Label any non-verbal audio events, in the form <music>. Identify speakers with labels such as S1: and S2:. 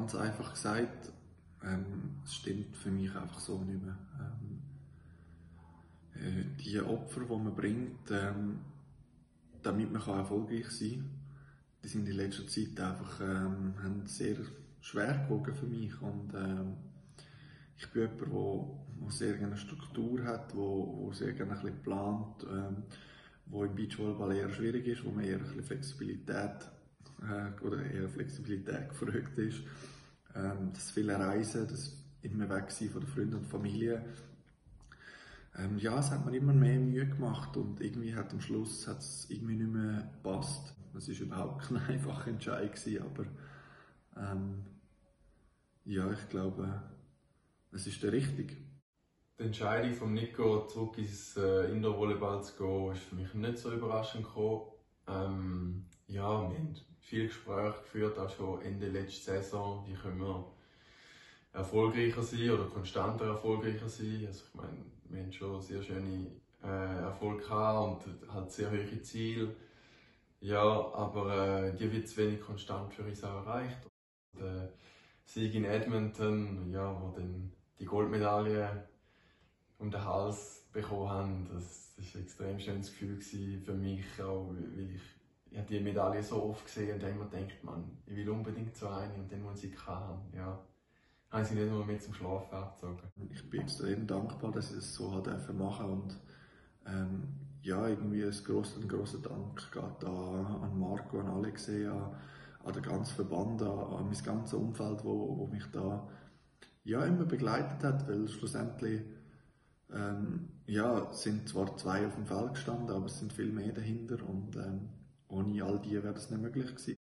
S1: ganz einfach gesagt, ähm, es stimmt für mich einfach so nicht mehr. Ähm, äh, die Opfer, die man bringt, ähm, damit man erfolgreich sein kann, die sind in letzter Zeit einfach ähm, haben sehr schwer gewogen für mich und ähm, ich bin jemand, der, der sehr gerne eine Struktur hat, wo, wo sehr gerne ein bisschen plant, ähm, wo im Beachvolleyball eher schwierig ist, wo man eher ein bisschen Flexibilität äh, oder eher Flexibilität gefragt ist, ähm, das viele Reisen, das immer weg sein von der Freunden und Familie. Ähm, ja, es hat mir immer mehr Mühe gemacht und irgendwie hat am Schluss hat es irgendwie nicht mehr gepasst. Es war überhaupt <laughs> kein einfacher Entscheid gewesen, aber ähm, ja, ich glaube, es ist der richtige.
S2: Die Entscheidung von Nico zurück ins äh, Indoor-Volleyball zu gehen, ist für mich nicht so überraschend gekommen. Ähm, ja, wir haben viele Gespräche geführt, auch schon Ende letzter Saison. Wie können wir erfolgreicher sein oder konstanter erfolgreicher sein? Also ich meine, wir haben schon sehr schöne äh, Erfolge gehabt und halt sehr hohe Ziele. Ja, aber äh, die wird zu wenig konstant für uns auch erreicht. Und, äh, Sieg in Edmonton, ja, wo dann die Goldmedaille um den Hals bekommen haben, das war ein extrem schönes Gefühl für mich, auch weil ich, ich habe die Medaille so oft gesehen und dann immer denkt man, ich will unbedingt so eine und dann muss ich haben, ja. Haben sie nicht nur mit zum Schlafen abgezogen.
S1: Ich bin extrem dankbar, dass ich das so machen durfte und ähm, ja, irgendwie ein grosser, grosser Dank geht an Marco, an Alexei, an, an den ganzen Verband, an, an mein ganzes Umfeld, wo, wo mich da ja, immer begleitet hat, weil schlussendlich ähm, ja, sind zwar zwei auf dem Feld gestanden, aber es sind viel mehr dahinter und ähm, ohne all die wäre das nicht möglich gewesen.